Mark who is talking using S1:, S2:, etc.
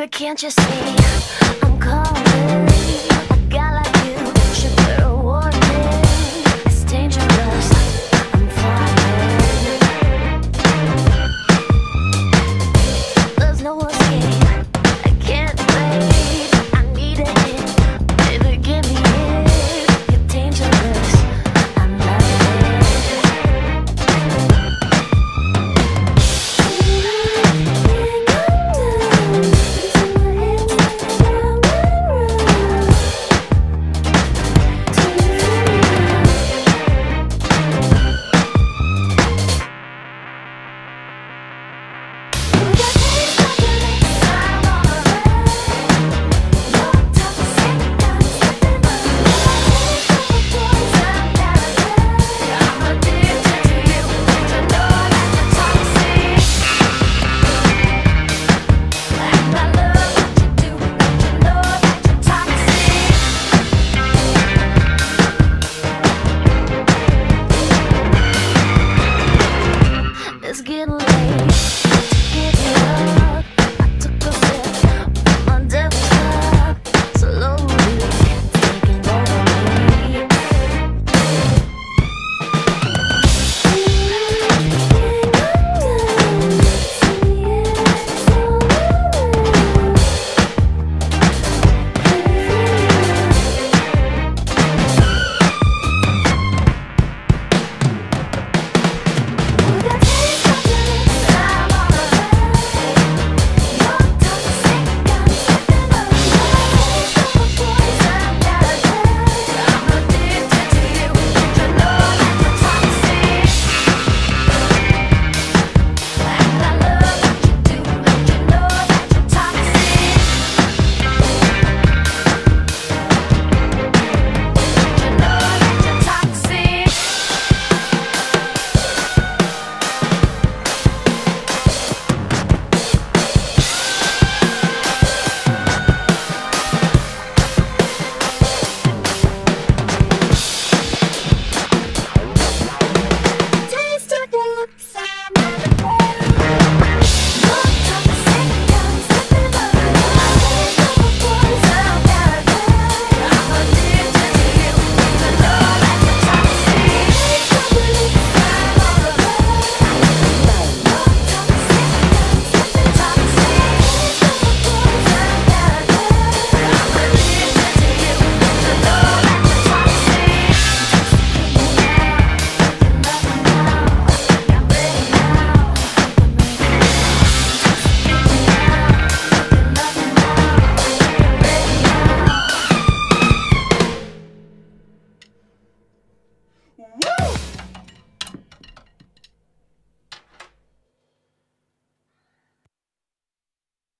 S1: But can't you see I'm calling?